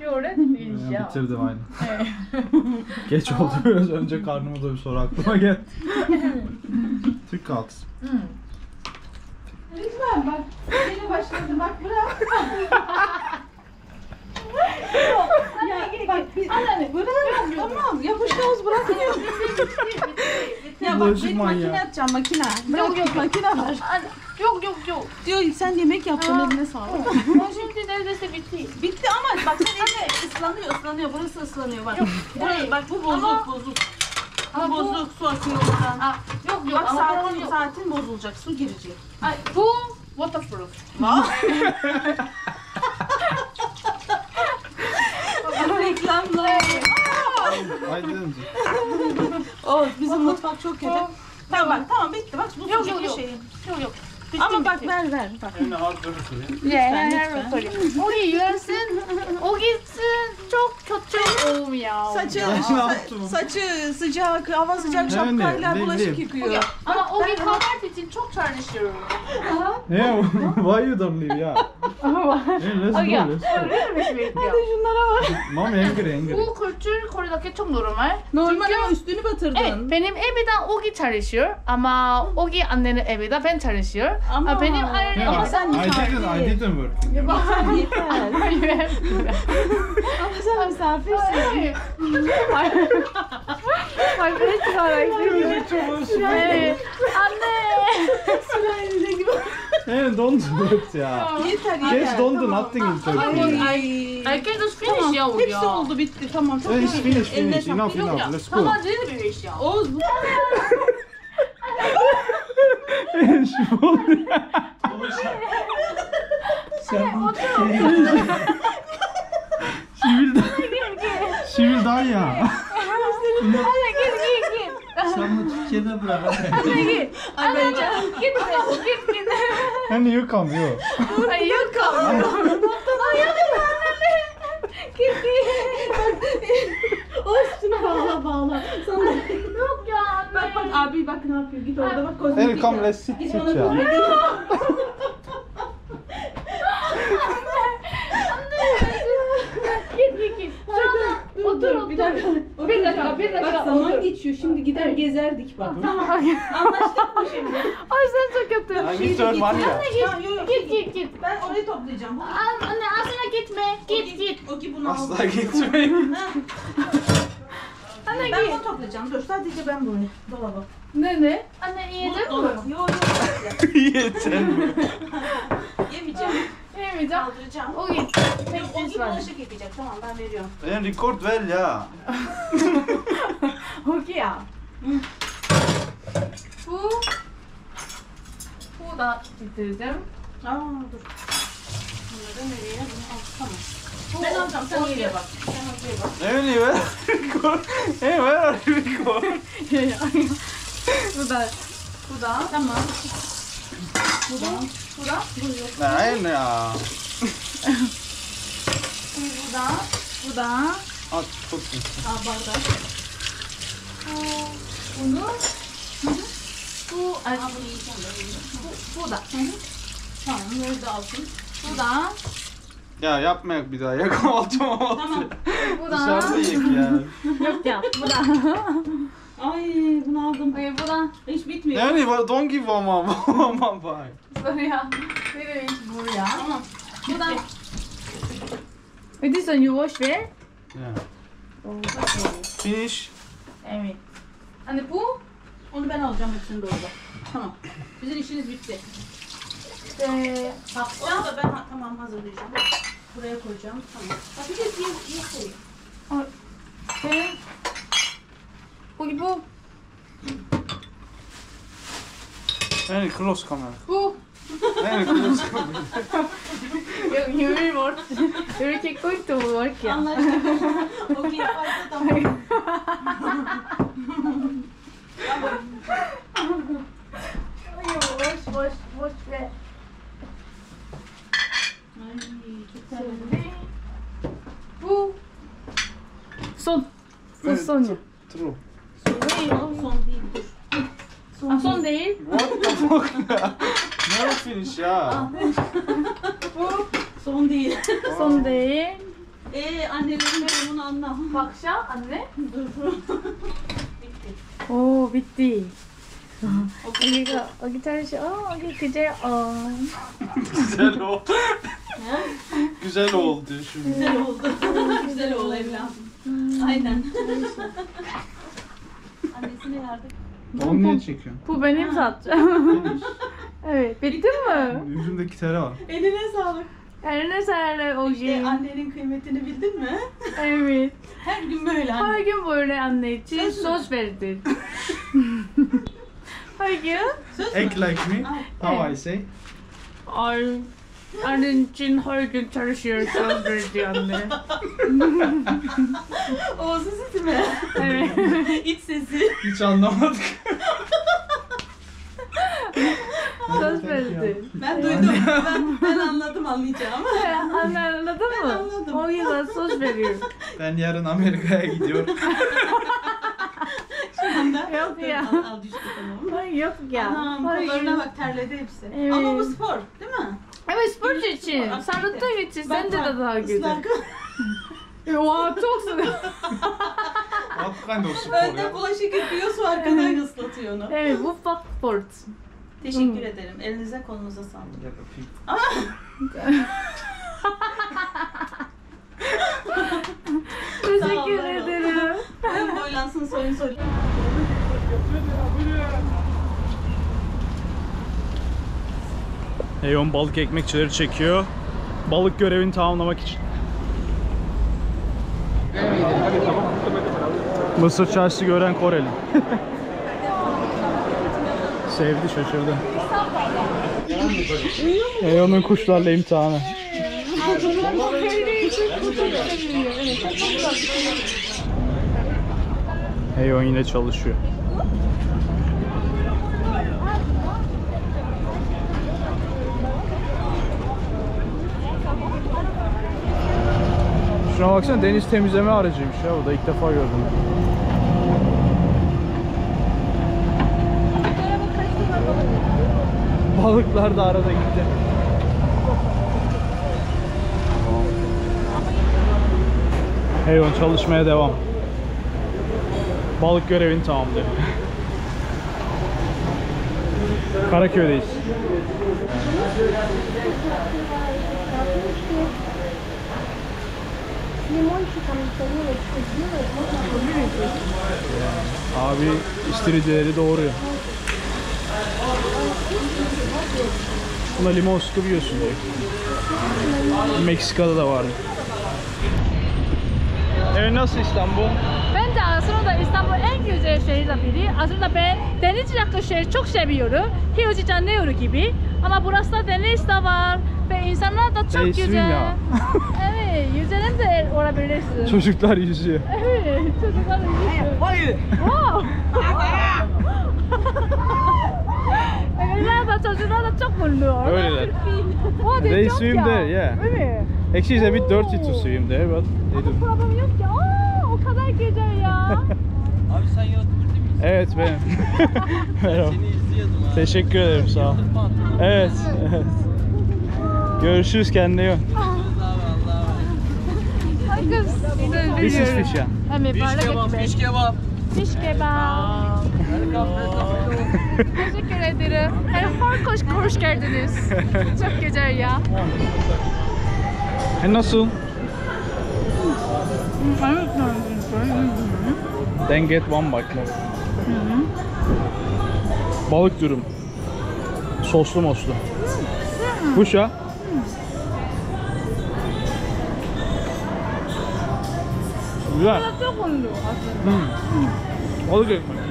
Gjorde det? Ya, Ja. bitirdim aynı. Evet. Geç oldu biraz önce karnıma da bir soru aklıma geldi. Türk kahvaltısı. Mm. Lütfen bak. Yeni başladım bak bırak. ya bak bir... Anne bırak. Tamam yapıştığımız bırakmıyor. Ya bak Bulaşık benim manyağı. makine atacağım makine. Bırak Yok, yok. makine var. Yok yok yok. Diyor sen yemek yaptın eline sağlık. O şimdi neredeyse bitti. Bitti ama bak sen eline ıslanıyor ıslanıyor burası ıslanıyor bak. Burayı bak bu bozuk Ama- bozuk. Ama Bu bu... bozuk su akıyor oradan. Aa, yok yok Bak ama saatin, bu yok. saatin bozulacak su girecek. Ay, bu waterproof. Reklamlar. Haydi önce. O bizim mutfak çok kötü. Tamam bak tamam bitti bak bu Yok, su yok, yok. şey. Yok yok. Ama bak ver ver bak. Yine harfleri söyleyeyim. Lütfen lütfen. O gelsin. O gitsin. Çok kötü olmuyor. Saçı, Ya, sa- ne yaptım? saçı sıcak, hava sıcak Ne, şapkayla bulaşık ne? yıkıyor. Ama o kahvaltı için çok çalışıyorum. Yeah, why you don't leave? Yeah. Hey, let's go, ya. let's go. Öyle mi bekliyor? Şunlara bak. Mom angry, angry. Bu kültür Kore'deki çok normal. Normal ama üstünü batırdın. Evet, benim evden Ogi çalışıyor ama Ogi annenin evinde ben çalışıyor. Ama- Ama benim Yeah, Ama sen I didn't, I didn't work. Yeter. Ama sen misafirsin. Ay, Ay, ben çıkarak Evet. Anne. Sürayla gibi. Hey, don't do it ya. Yeter Just yeter. don't do nothing in Turkey. Ay. I can just finish Tamam, ya o hepsi ya. oldu bitti tamam çok finished, Eline finished. Enough, enough. Let's go. Tamam canım bir iş ya. Oğuz bu Şu oldu. Sen She will die. Die ya. Anne git git git. Sen bu Türkiye'de bırak. Anne git. Anne git git git git. And you come, you. Ay yok kalmıyor. Ay yok anne. Git git. O üstüne bağla bağla. Sana Yok ya bak bak abi bak ne yapıyor git orada bak kozmetik. Hey, come, let's sit, Git sit ona ya. kozmetik. Git git git. Sonra Dur, otur dur, otur. Bir dakika. Bir dakika bir dakika. Bak zaman otur. geçiyor şimdi gider gezerdik bak. Tamam. Anlaştık mı şimdi? Ay sen çok kötü. Ya. Anne Tamam, yo, yo, git git git git. Ben orayı toplayacağım. Bu- Anne aslında gitme. Git git. O ki bunu aldı. Asla gitmeyin. Ha, Anne Ben git. bunu toplayacağım. Dur sadece ben bunu. Dolaba. Ne ne? Anne yiyecek Bu mi? dolaba. Yo yo. Yeter mi? Yemeyeceğim. Yemeyeceğim. Kaldıracağım. O git. Tek O ses ki var. bulaşık yıkayacak. Tamam ben veriyorum. Ben record ver ya. Okey ya. Bu. Bu da bitireceğim. Aa dur. Bunları nereye? Bunu al. Tamam. Ben alacağım. Sen oraya bak. Sen oraya bak. Where record? Hey, where are you record? Bu da. Bu da. Tamam. Bu da. Bu da. Nein ya. Bu da. Bu da. At, tut. Aa bardak. Bu. Bunu. Bu. Ay, Aa bunu yiyeceğim. ben yiyeceğim. bu, bu da. Tamam. Bunları da alsın. Bu da. Ya yapmayak bir daha. Yakın altıma oldu. Tamam. Bu da. Dışarıda yiyek ya. Yok ya. Bu da. Ay bunu aldım. Ay, bu da. Hiç bitmiyor. Don't give one mom. One mom bye. Buraya. Nereye buraya? Tamam. Bu da. This one you wash where? Yeah. Finish. Evet. Hani bu, onu ben alacağım hepsini doğru. Tamam. Bizim işiniz bitti. Ee, Onu da ben ha- tamam hazırlayacağım. Buraya koyacağım. Tamam. Patates yiye yiye koyayım. Benim... Bu, bu, Yani close kamera. bu. Yani close kamera. Yok, yürür var. Yürür kek koydu bu var ki. Anlaştık. o gün yaparsa tamam. Wash wash wash ve Ay çok terledim. bu son. Bu Evet, son ya. True. Son değil dur. Son değil. What the fuck ya? Never finish ya. Son değil. Son değil. Eee annelerin durumunu anla. Bakşa anne. Dur. Oo bitti. 여기가 여기 잘시 어 여기 그제 어 Güzel oldu. Güzel oldu şimdi. Güzel oldu. Güzel oldu evladım. Aynen. Annesine yardım. Onu niye çekiyorsun? bu benim saçım. evet bitti mi? Yüzümdeki tere var. Eline sağlık. Eline sağlık o İşte gün. annenin kıymetini bildin mi? Evet. Her gün böyle Her anne. gün böyle anne için Söz söz verdin. Her gün. Söz? Act like me. How I say. Ay annen için her gün çalışıyor söz verdi anne. Oğuz'un sesi mi? Evet. İç sesi. Hiç anlamadık. Söz verdi. Ben duydum. Ben, ben anladım anlayacağım. Anladın Ben mı? anladım. O yüzden söz veriyor. Ben yarın Amerika'ya gidiyorum. Şu anda. Yok ya. Al, al düştü tamam. Ay yok ya. Anam Her kollarına bak terledi hepsi. Evet. Ama bu spor değil mi? Evet sporcu için. Spor, aktivite. Sarıldığı için sence de bak, daha güzel. ıslak. Oha çok sıcak. What kind of spor Önde ya? bulaşık yıkıyor su arkadan ıslatıyor onu. Evet bu fuck sport. Teşekkür ederim. Elinize kolunuza sağlık. Gel öpeyim. Teşekkür var ederim. Boyun boylansın soyun soyun. Heyon balık ekmekçileri çekiyor. Balık görevini tamamlamak için. Mısır çarşısı gören Koreli. Sevdi şaşırdı. Heyon'un kuşlarla imtihanı. Heyon yine çalışıyor. Şuna baksana deniz temizleme aracıymış ya bu da ilk defa gördüm. Balıklar da arada gitti. Heyvan çalışmaya devam. Balık görevini tamamlıyor. Karaköy'deyiz. Abi istiridyeleri doğuruyor. Buna limon sıkıp yiyorsun diyor. Meksika'da da vardı. Evet nasıl İstanbul? Bence aslında İstanbul en güzel şehirden biri. Aslında ben deniz yakın şehri çok seviyorum. Hiyoji Canneoru gibi. Ama burası da deniz de var. Ve insanlar da çok Değişim güzel. ya. evet, yüzene de olabilirsin. Çocuklar yüzüyor. Evet, çocuklar yüzüyor. Hayır. Wow. Evliler de çocuklar da çok. Onlar Öyleler. Oh, they swim ya. there, yeah. Evet. Actually it's a bit dirty to swim there but they do. Ama problem yok ki. Aa, o kadar güzel ya. Abi sen YouTuber misin? Evet benim. Merhaba. Seni izliyordum abi. Teşekkür ederim sağ ol. Evet. evet. Görüşürüz kendine iyi bak. This is fish ya. Evet, Fiş bardak kebap, fiş kebap. Fiş kebap. Teşekkür ederim. Her hoş, hoş geldiniz. Çok güzel ya. E nasıl? Then get one bakla. Balık dürüm. Soslu moslu. Kuşa. Güzel. Balık ekmek.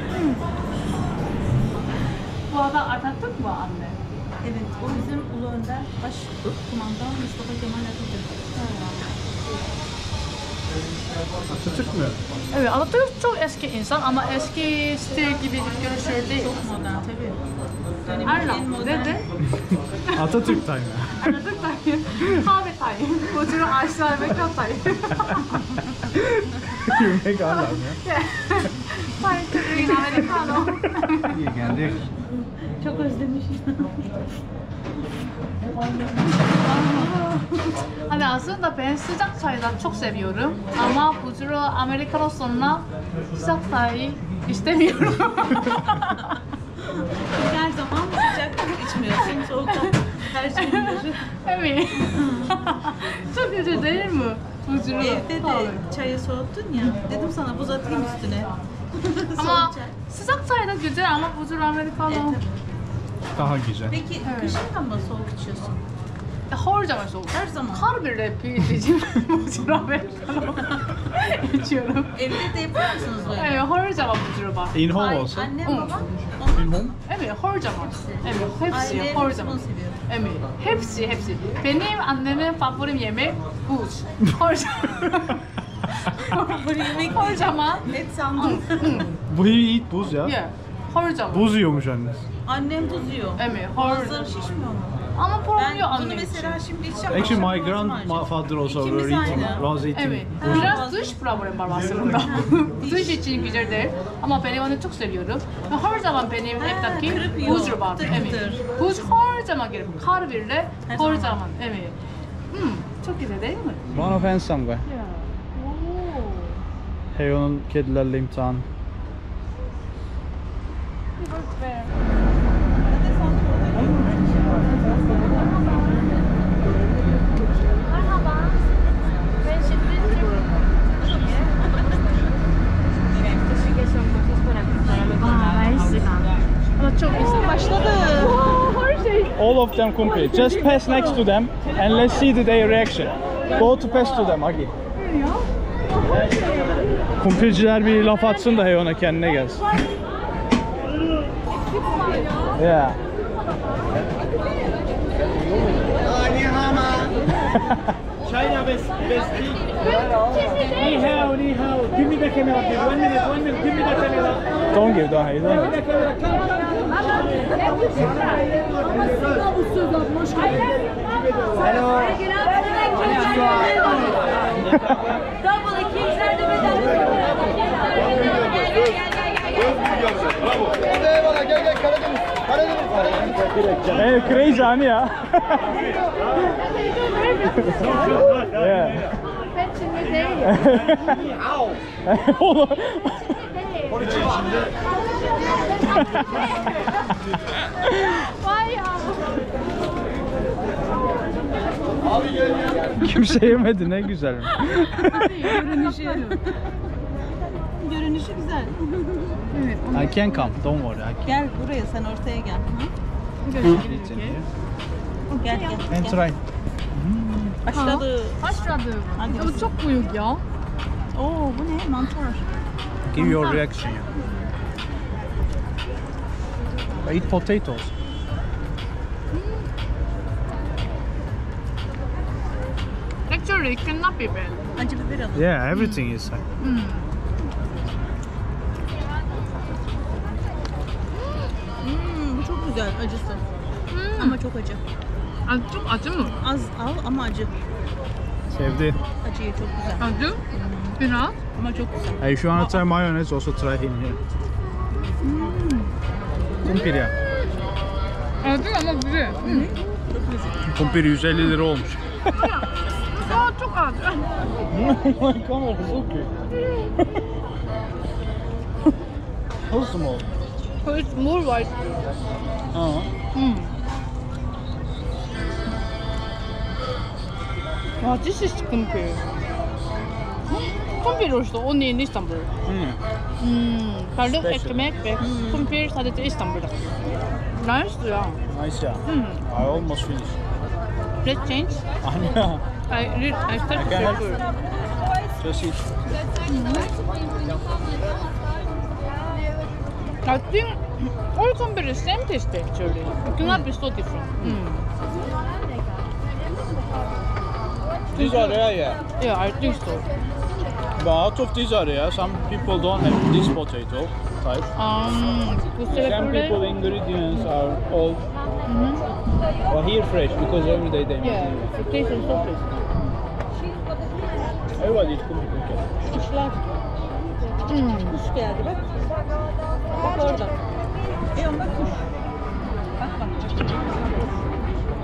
Adam Atatürk mü anne? Evet, o bizim Ulu Önder Baş Kumandan Mustafa Kemal Atatürk. Atatürk mü? Evet, Atatürk çok eski insan ama eski stil gibi görüşür değil. Çok modern tabii. Dönemin Arla, en modern. dedi. Atatürk time. Atatürk tayyip. Abi tayyip. Bocunu aşağı ve kat tayyip. Yemek anlam ya. Tayyip Türk'ün Amerikano. İyi geldik. Çok özlemişim. Ya aslında ben sıcak çaydan çok seviyorum. Ama huzurlu Amerikano sonra sıcak çay istemiyorum. Her zaman sıcak içmiyorsun. Soğuktan her şey şeyi evet. çok güzel değil mi? Huzurlu. Evde de çayı soğuttun ya. Dedim sana buz atayım üstüne. Ama Soğuk çay. sıcak çay da güzel ama huzurlu Amerikano. Evet, Daha güzel. Peki Evet. kışın mı soğuk içiyorsun? Her zaman soğuk. Her zaman. Kar bile piyeteceğim. huzurlu Amerikano içiyorum. Evde de yapıyor musunuz böyle? Evet, her zaman huzurlu var. In home Ay, olsa. Annem babam. In home? Evet, her zaman. Evet, hepsi, Aile her zaman. Evet, hepsi, hepsi. Benim annemin favori yemek buz. Her zaman. Böyle yemek Her zaman. et sandım. Bu iyi eat buz ya. Yeah, her zaman. Buz yiyormuş annesi. Annem tuz yiyor. Evet, her Bazıları şişmiyor mu? Ama problem Ben yok bunu mesela şimdi içeceğim. Actually my grandfather also İkimiz were eating, aynı. was eating Evet, biraz dış problem var aslında. dış için güzel değil ama ben onu çok seviyorum. Ve her zaman benim evdeki kırıp yiyor. buz var. Evet, kıtır. buz her zaman gelir. Kar bile Her zaman. zaman. Evet. Hmm, çok güzel değil mi? One of handsome guy. Yeah. Oo. Heyo'nun kedilerle imtihan. He works there. Merhaba. Ben şimdi Ama çok insan başladı. Her şey. All of them compete. Just pass next to them and let's see the their reaction. Go to pass to them Agi. Kumpirciler bir laf atsın da Heyon'a kendine gelsin. yeah. China best best Ni hao, ni hao. Give me the camera, please. One minute, one minute. Give me the camera. Don't give, don't hate. Don't. The camera. Come, come. Hey, crazy hani ya. Yeah. Şimdi değil. Oğlum. Vay ya. Kimse yemedi ne güzel. Görünüşü. Görünüşü güzel. I can come, don't worry. Gel buraya sen ortaya gel. Hı? Gel gel. And try. Başladı. Başladı. Hadi Bu bakalım. çok büyük ya. Oo bu ne? Mantar. Give your reaction. ya. Eat potatoes. Actually, it cannot be bad. Acı biber alın. Yeah, everything is. Hmm. Hmm, bu çok güzel acısı. Hmm. Ama çok acı. Aa, çok acı mı? Az al ama acı. Sevdi. Acıyı çok güzel. Acı. Biraz. Ama çok güzel. Hey, if you want to try mayonnaise, also try in here. Kumpir ya. Acı ama güzel. Kumpir 150 lira olmuş. Aa, çok acı. Kamera so cute. How small? It's more white. Uh, Hmm. Wow, this is kumpir. Kumpir işte only in Istanbul. hmm. Hmm. Balık Special. ekmek ve kumpir sadece İstanbul'da. Nice ya. Nice ya. Hmm. I almost finished. Let's change. Anya, I read, I start I can help. just eat. I think all kumpir is same taste actually. It cannot be so different. Hmm. These are rare, yeah. Yeah, I think so. But out of these are rare, some people don't have this potato type. Um, Some people sebeple ingredients are all Mhm. but here fresh because every day they make Yeah, it. the taste is so tasty. Everybody eat kumpir. okay. Kuşlar. Hmm. Kuş geldi bak. Bak orada. Onda kuş. Bak bak.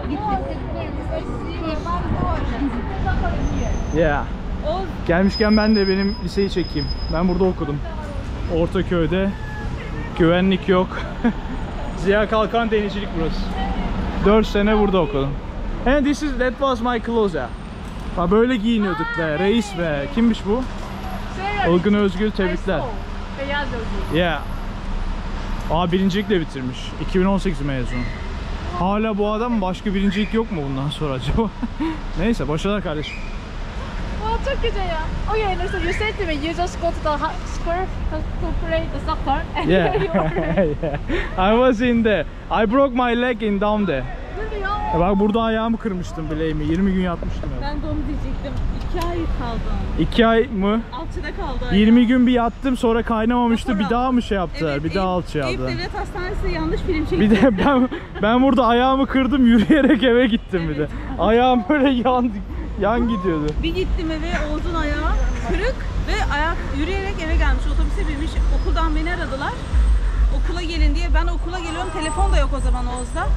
Gitti. Yeah. Gelmişken ben de benim liseyi çekeyim. Ben burada okudum. Ortaköy'de. Güvenlik yok. Ziya Kalkan Denizcilik burası. 4 sene burada okudum. And this is that was my. Bak böyle giyiniyorduk be. Reis be. Kimmiş bu? Ilgın Özgül tebrikler. Beyaz özgür. Yeah. Aa birincilikle bitirmiş. 2018 mezunu. Hala bu adam başka birincilik yok mu bundan sonra acaba? Neyse başarılar kardeşim. Wow, çok güzel ya. Okay, so you said to me you just go to the square to to play the soccer and Yeah. here you are. yeah. I was in there. I broke my leg in down there. Ya Bak burada ayağımı kırmıştım bileğimi. 20 gün yatmıştım ya. Ben de onu diyecektim. İki ay kaldım. 2 ay mı? Alçıda kaldı. ayağım. 20 gün bir yattım sonra kaynamamıştı. Bir Sonra- daha mı şey yaptılar? Evet, bir daha Eyüp- alçı Eyüp aldılar. Devlet Hastanesi yanlış film çekti. Bir de ben ben burada ayağımı kırdım yürüyerek eve gittim bir de. Ayağım böyle yan yan gidiyordu. Bir gittim eve Oğuz'un ayağı kırık ve ayak yürüyerek eve gelmiş. Otobüse binmiş. Okuldan beni aradılar. Okula gelin diye. Ben okula geliyorum. Telefon da yok o zaman Oğuz'da.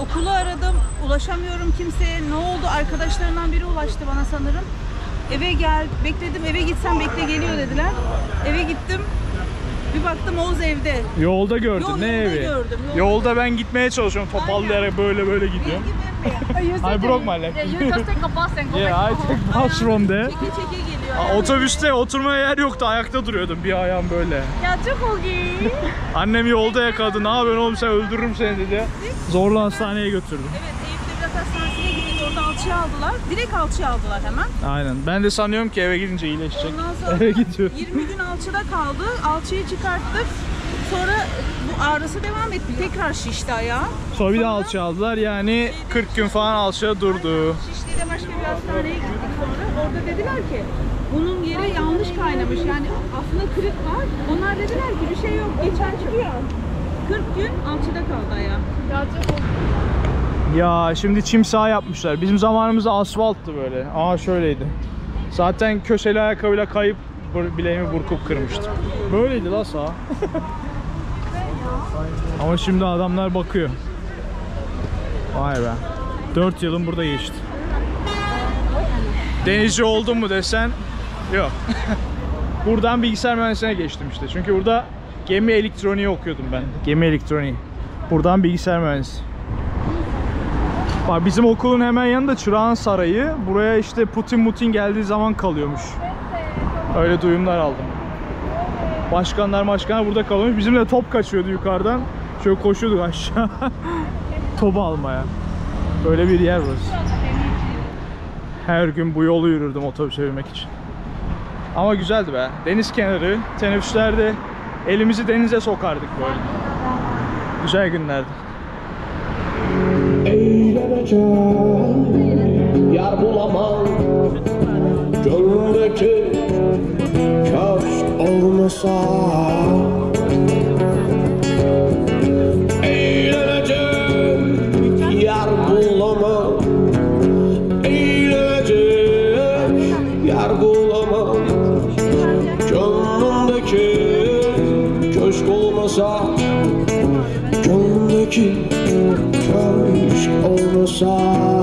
Okulu aradım. Ulaşamıyorum kimseye. Ne oldu? Arkadaşlarından biri ulaştı bana sanırım. Eve gel, bekledim. Eve gitsem bekle geliyor dediler. Eve gittim. Bir baktım Oğuz evde. Yolda gördün Yo, ne yolda evi? gördüm, yolda Yolda ben gitmeye çalışıyorum topallayarak böyle böyle gidiyorum. Said I broke my leg. Yeah, you just take a bus and go Yeah, I back home. take bus from there. Çeke çeke geliyor. Aa, Otobüste oturmaya yer yoktu. Ayakta duruyordum bir ayağım böyle. Ya çok olgi. Annem yolda yakaladı. Ne yapıyorsun oğlum sen öldürürüm seni dedi. Zorla hastaneye götürdüm. Evet Eyüp Devlet Hastanesi'ne gittik orada alçıya aldılar. Direkt alçıya aldılar hemen. Aynen. Ben de sanıyorum ki eve gidince iyileşecek. Ondan sonra Eve gidiyor. 20 gün alçıda kaldı. Alçıyı çıkarttık. Sonra bu ağrısı devam etti. Tekrar şişti ayağı. Sonra bir de alçı aldılar. Yani 40 gün falan alçıya durdu. Şişli'de başka bir hastaneye gittik sonra. Orada dediler ki bunun yeri yanlış kaynamış. Yani aslında kırık var. Onlar dediler ki bir şey yok. Geçen çıkıyor. 40 gün alçıda kaldı ayağı. Ya şimdi çim saha yapmışlar. Bizim zamanımızda asfalttı böyle. Aa şöyleydi. Zaten köşeli ayakkabıyla kayıp bileğimi burkup kırmıştım. Böyleydi la saha. Ama şimdi adamlar bakıyor. Vay be. 4 yılım burada geçti. Denizci oldum mu desen yok. Buradan bilgisayar mühendisliğine geçtim işte. Çünkü burada gemi elektroniği okuyordum ben. Gemi elektroniği. Buradan bilgisayar mühendisi. Bak bizim okulun hemen yanında Çırağan Sarayı. Buraya işte Putin Mutin geldiği zaman kalıyormuş. Öyle duyumlar aldım. Başkanlar başkanlar burada kalıyormuş. Bizimle top kaçıyordu yukarıdan. Şöyle koşuyorduk aşağı. Topu almaya. Böyle bir yer burası. Her gün bu yolu yürürdüm otobüse binmek için. Ama güzeldi be. Deniz kenarı, teneffüslerde elimizi denize sokardık böyle. Güzel günlerdi. Eğleneceğim yer bulamam Gönlümdeki olmasa. Eğlenecek yer bulamam. Eğlenecek yer bulamam. Gönlümdeki köşk olmasa Gönlümdeki köşk olmasa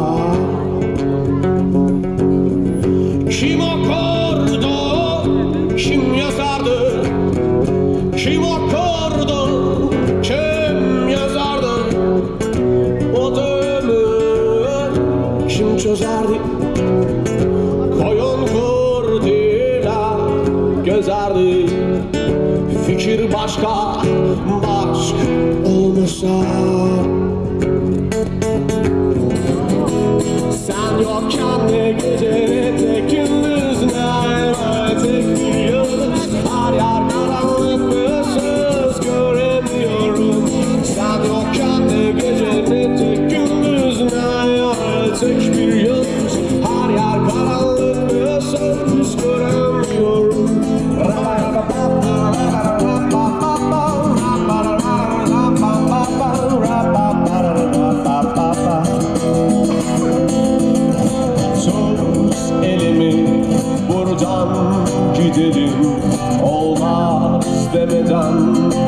demeden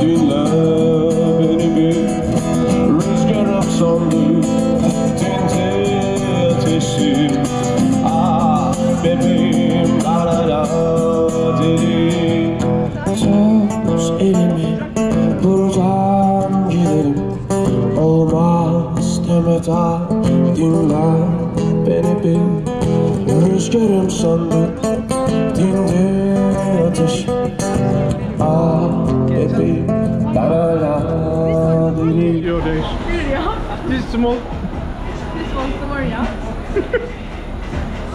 dinle beni bir Rüzgar aksandı tinte ateşim. Ah bebeğim darara deli Tut elimi buradan gidelim Olmaz demeden dinle beni bir Rüzgarım sandı dindi ateşim. Bir ya. This small. This one's var ya.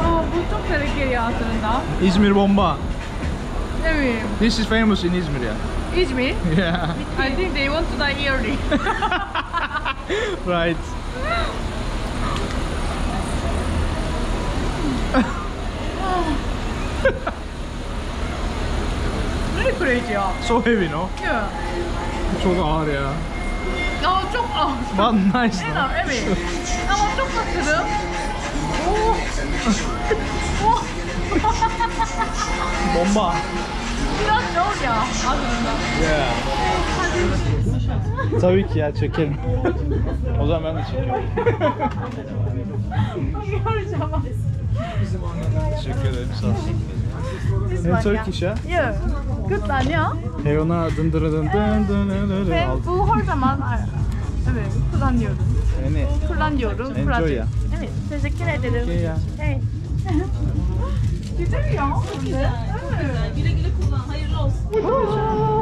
Aa, bu çok tehlikeli ya aslında. İzmir bomba. Evet. This is famous in İzmir ya. İzmir. Yeah. I think they want to die early. Right. Very crazy ya. So heavy no? Yeah. Çok ağır ya. Ya çok ağır. But nice En no? ağır evet. Ama çok tatlı. Oh. Oh. Bomba. Biraz zor ya aslında. Yeah. Tabii ki ya çekelim. o zaman ben de çekiyorum. Teşekkür ederim sağ ol. This Ne one Turkish ya? Yeah. Good lan ya. Heyona dın dın dın dın dın dın dın Ve aldım. bu her zaman evet kullanıyorum. Yani Kullanıyorum. Enjoy pratik. ya. Evet. Teşekkür ederim. okey ya. Evet. Güzel ya. Güzel. Evet. Güle güle kullan. Hayırlı olsun.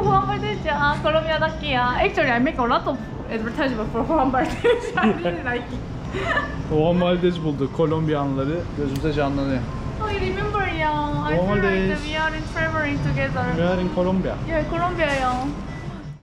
Juan Valdez ya. Colombia'daki ya. Actually, I make a lot of advertisement for Valdez. I really like it. Juan Valdez buldu. Kolombiyanları gözümüze canlanıyor. I remember ya. I Juan feel like Valdez. that we are in traveling together. We are in Colombia. Yeah, Colombia ya.